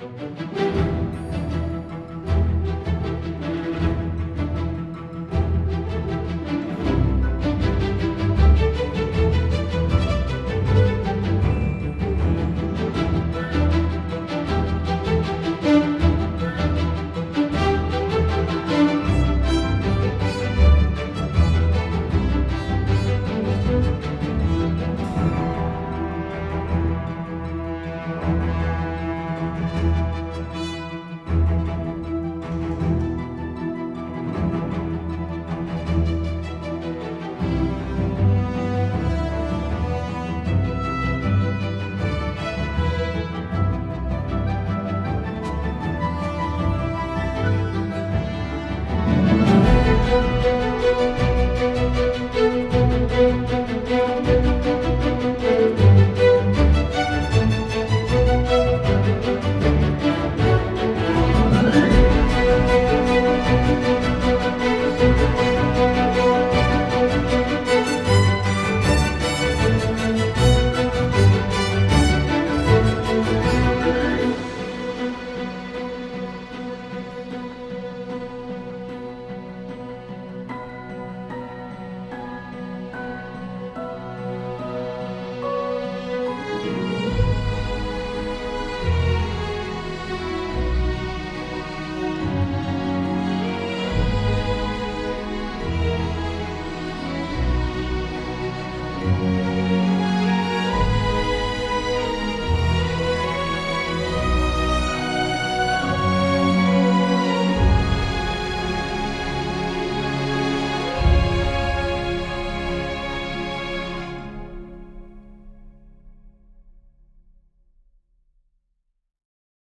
Música